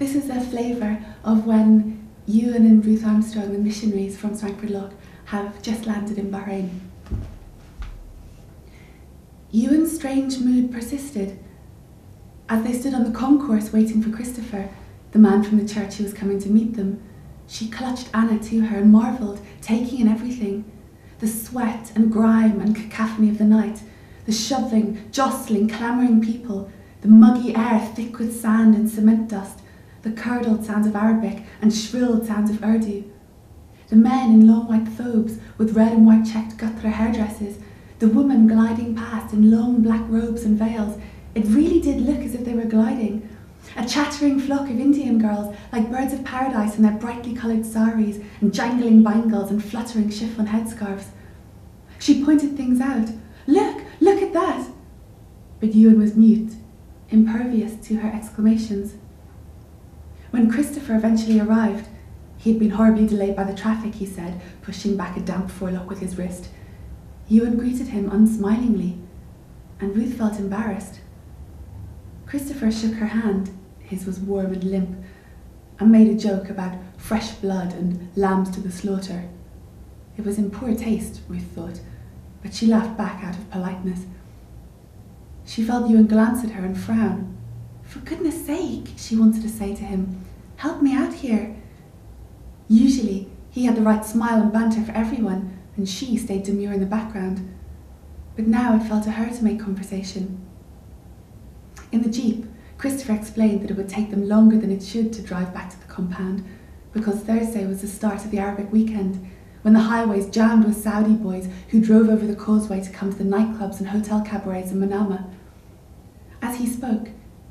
This is a flavour of when Ewan and Ruth Armstrong, the missionaries from Strangford Lough, have just landed in Bahrain. Ewan's strange mood persisted. As they stood on the concourse waiting for Christopher, the man from the church who was coming to meet them, she clutched Anna to her and marvelled, taking in everything the sweat and grime and cacophony of the night, the shoving, jostling, clamouring people, the muggy air thick with sand and cement dust, the curdled sounds of Arabic and shrilled sounds of Urdu. The men in long white thobes with red and white checked guthra hairdresses, the women gliding past in long black robes and veils. It really did look as if they were gliding. A chattering flock of Indian girls, like birds of paradise in their brightly coloured saris and jangling bangles and fluttering chiffon headscarves. She pointed things out. Look, look at that! But Ewan was mute, impervious to her exclamations. When Christopher eventually arrived, he had been horribly delayed by the traffic, he said, pushing back a damp forelock with his wrist. Ewan greeted him unsmilingly, and Ruth felt embarrassed. Christopher shook her hand, his was warm and limp, and made a joke about fresh blood and lambs to the slaughter. It was in poor taste, Ruth thought, but she laughed back out of politeness. She felt Ewan glance at her and frown. For goodness sake, she wanted to say to him, help me out here. Usually, he had the right smile and banter for everyone, and she stayed demure in the background. But now it fell to her to make conversation. In the jeep, Christopher explained that it would take them longer than it should to drive back to the compound, because Thursday was the start of the Arabic weekend, when the highways jammed with Saudi boys who drove over the causeway to come to the nightclubs and hotel cabarets in Manama. As he spoke,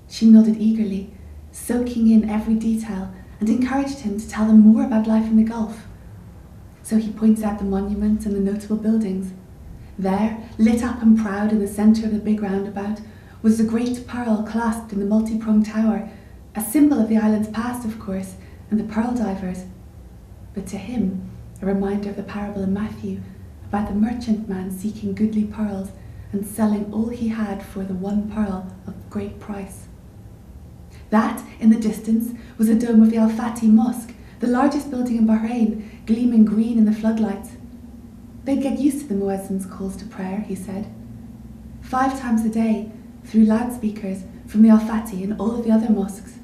she nodded eagerly, soaking in every detail, and encouraged him to tell them more about life in the Gulf. So he pointed out the monuments and the notable buildings. There, lit up and proud in the centre of the big roundabout, was the great pearl clasped in the multi-pronged tower, a symbol of the island's past, of course, and the pearl divers. But to him, a reminder of the parable in Matthew about the merchantman seeking goodly pearls and selling all he had for the one pearl of great price. That, in the distance, was the dome of the Al Fatih Mosque, the largest building in Bahrain, gleaming green in the floodlights. They'd get used to the muezzin's calls to prayer, he said. Five times a day, through loudspeakers from the Al Fatih and all of the other mosques.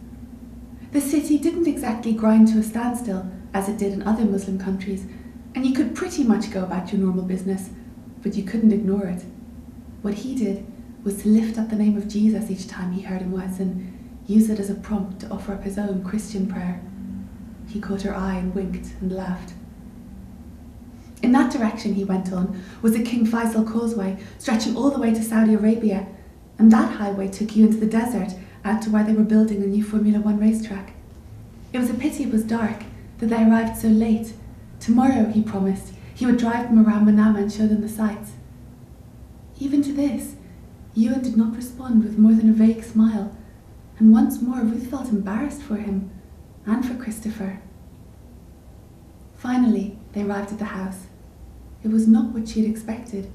The city didn't exactly grind to a standstill, as it did in other Muslim countries, and you could pretty much go about your normal business, but you couldn't ignore it. What he did was to lift up the name of Jesus each time he heard a muezzin use it as a prompt to offer up his own Christian prayer. He caught her eye and winked and laughed. In that direction, he went on, was the King Faisal Causeway, stretching all the way to Saudi Arabia, and that highway took you into the desert, out to where they were building the new Formula One racetrack. It was a pity it was dark, that they arrived so late. Tomorrow, he promised, he would drive them around Manama and show them the sights. Even to this, Ewan did not respond with more than a vague smile, and once more Ruth felt embarrassed for him and for Christopher. Finally, they arrived at the house. It was not what she had expected.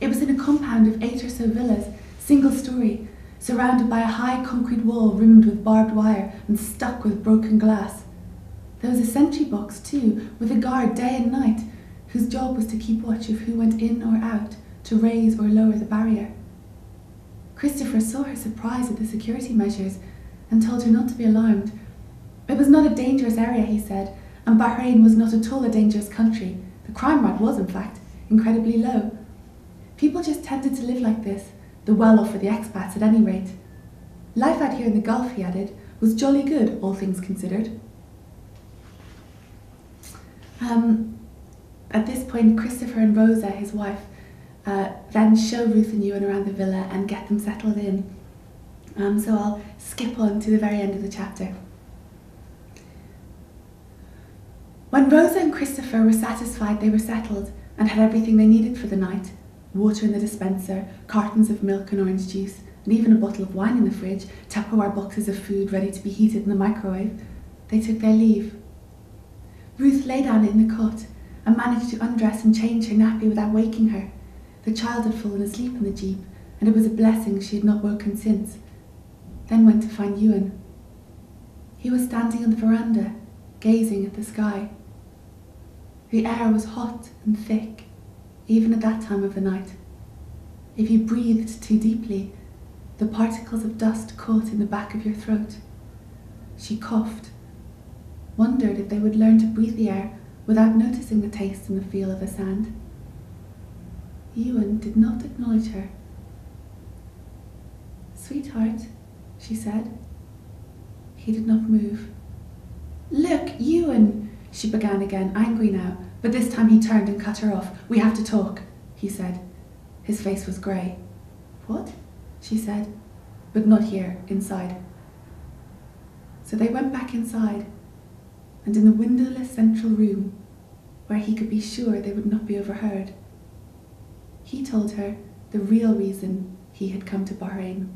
It was in a compound of eight or so villas, single story, surrounded by a high concrete wall rimmed with barbed wire and stuck with broken glass. There was a sentry box, too, with a guard day and night, whose job was to keep watch of who went in or out, to raise or lower the barrier. Christopher saw her surprise at the security measures and told her not to be alarmed. It was not a dangerous area, he said, and Bahrain was not at all a dangerous country. The crime rate was, in fact, incredibly low. People just tended to live like this, the well-off for the expats at any rate. Life out here in the Gulf, he added, was jolly good, all things considered. Um, at this point, Christopher and Rosa, his wife, uh, then show Ruth and Ewan around the villa and get them settled in. Um, so I'll skip on to the very end of the chapter. When Rosa and Christopher were satisfied they were settled and had everything they needed for the night water in the dispenser, cartons of milk and orange juice, and even a bottle of wine in the fridge, Tupperware boxes of food ready to be heated in the microwave, they took their leave. Ruth lay down in the cot and managed to undress and change her nappy without waking her. The child had fallen asleep in the jeep, and it was a blessing she had not woken since. Then went to find Ewan. He was standing on the veranda, gazing at the sky. The air was hot and thick, even at that time of the night. If you breathed too deeply, the particles of dust caught in the back of your throat. She coughed, wondered if they would learn to breathe the air without noticing the taste and the feel of the sand. Ewan did not acknowledge her. Sweetheart, she said. He did not move. Look, Ewan, she began again, angry now, but this time he turned and cut her off. We have to talk, he said. His face was grey. What? she said, but not here, inside. So they went back inside, and in the windowless central room, where he could be sure they would not be overheard, he told her the real reason he had come to Bahrain.